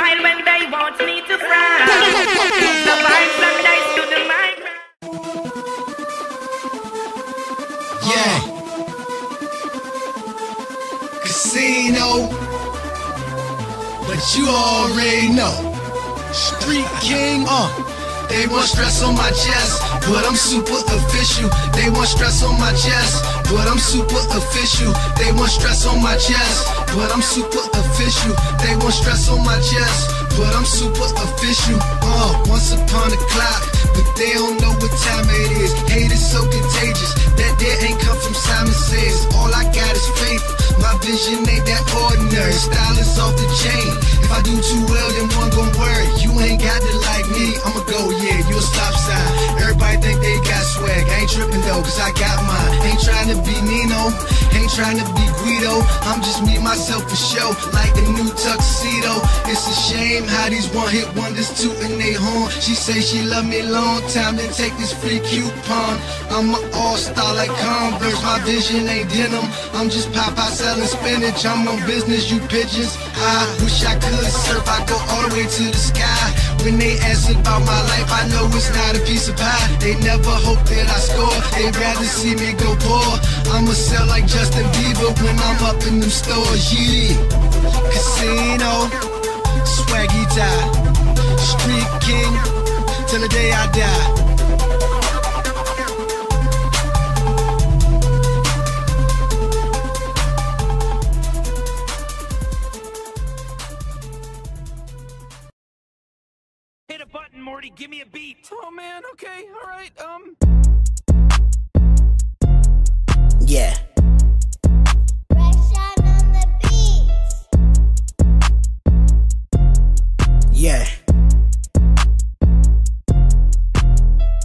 smile when they want me to frown. The to the. Yeah. Casino. But you already know. Street King, uh. They want stress on my chest, but I'm super official. They want stress on my chest, but I'm super official. They want stress on my chest, but I'm super official. They want stress on my chest, but I'm super official. Uh, once upon a clock, but they don't know what time it is. Hate is so contagious. That there ain't come from Simon Says. All I got is faith. My vision ain't that ordinary. Style is off the chain. If I do too well, though, cause I got mine. Ain't trying to be Nino. Ain't trying to be Guido. I'm just me, myself for show. Like the new tuxedo. It's a shame how these one hit wonders tooting they horn. She say she love me long time, then take this free coupon. I'm an all-star like Converse. My vision ain't denim. I'm just Popeye selling spinach. I'm on business, you pigeons. I wish I could surf. I go all the way to the sky. When they ask about my life, I know it's not a piece of pie. They never hope that I score. They'd rather see me go poor. I'ma sell like Justin Bieber when I'm up in them stores. Yeah. Casino, SwaggieTy, street king, till the day I die. Hit a button, Morty. Give me a beat. Oh man, okay, alright, um.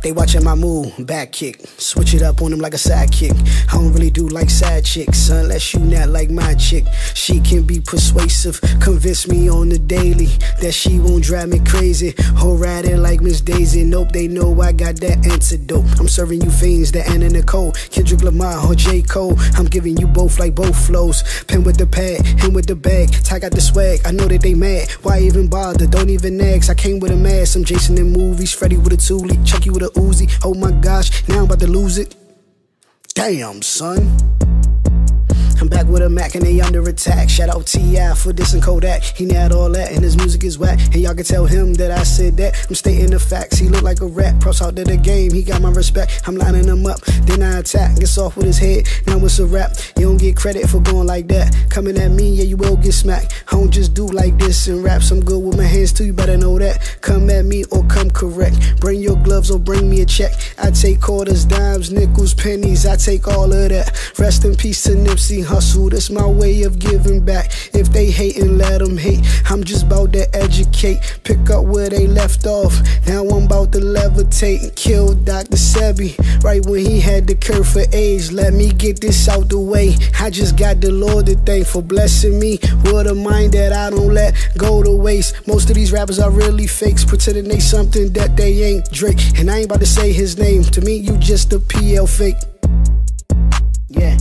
They watching my move, back kick. Switch it up on them like a sidekick. I don't really do like side chicks, unless you not like my chick. She can be persuasive, convince me on the daily that she won't drive me crazy. Or ride it like Miss Daisy. Nope, they know I got that antidote. I'm serving you fiends, that Anna Nicole, Kendrick Lamar or J. Cole. I'm giving you both like both flows. Pen with the pad, him with the bag. Ty got the swag, I know that they mad. Why even bother? Don't even ask. I came with a mask. I'm Jason in movies, Freddy with a Thule, Chucky with a Uzi. Oh my gosh, now I'm about to lose it. Damn, son. I'm back with a Mac and they under attack. Shout out T.I. for this and Kodak. He had all that and his music is whack. And y'all can tell him that I said that. I'm stating the facts. He look like a rat. Props out to the game. He got my respect. I'm lining him up. Then I attack. Gets off with his head. Now it's a rap. You don't get credit for going like that. Coming at me, yeah, you will get smacked. I don't just do like this and raps. I'm good with my hands too. You better know that. Come at me or come correct. Bring your gloves or bring me a check. I take quarters, dimes, nickels, pennies. I take all of that. Rest in peace to Nipsey Hussle. That's my way of giving back. If they hate and let them hate, I'm just about to educate. Pick up where they left off. Now I'm about to levitate and kill Dr. Sebi. Right when he had the cure for AIDS, Let me get this out the way. I just got the Lord to thank for blessing me with a mind that I don't let go to waste. Most of these rappers are really fakes, pretending they something that they ain't. Drake, and I ain't about to say his name. To me, you just a PL fake. Yeah.